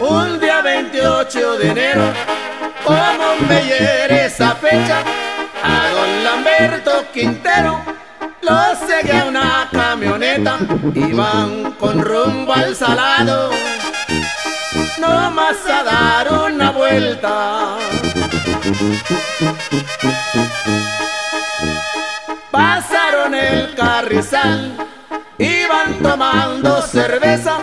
Un día 28 de enero, como me hiere esa fecha, a don Lamberto Quintero lo seguía una camioneta, iban con rumbo al salado, no más a dar una vuelta. Pasaron el carrizal, iban tomando cerveza.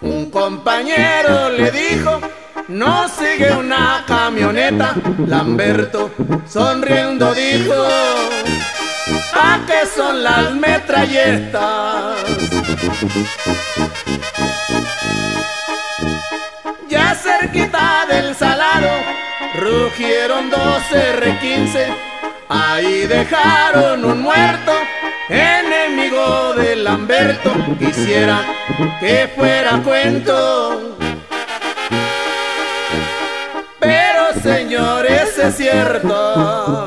Un compañero le dijo, no sigue una camioneta. Lamberto sonriendo dijo, ¿a qué son las metralletas? Ya cerquita del salado, rugieron dos R15. Ahí dejaron un muerto, enemigo de Lamberto. Quisiera que fuera cuento. Pero señores, es cierto.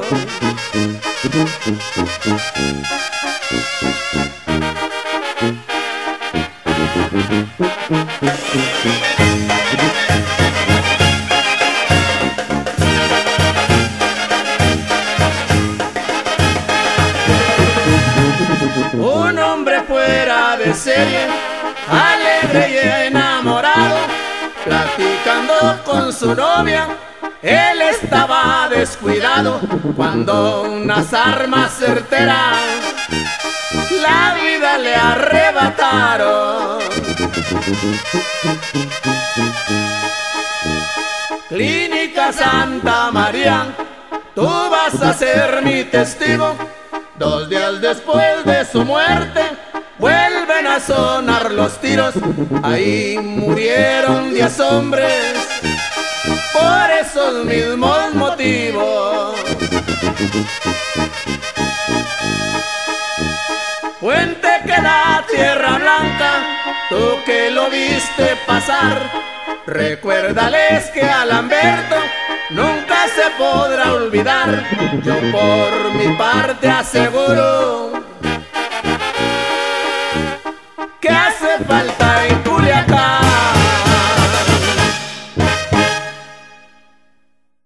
Un hombre fuera de serie, alegre y enamorado, platicando con su novia. Él estaba descuidado cuando unas armas certeras la vida le arrebataron. Clínica Santa María, tú vas a ser mi testigo. Dos días después de su muerte, vuelven a sonar los tiros. Ahí murieron diez hombres esos mismos motivos. Puente que da tierra blanca, tú que lo viste pasar, recuérdales que a Lamberto nunca se podrá olvidar. Yo por mi parte aseguro